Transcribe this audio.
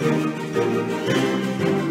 Música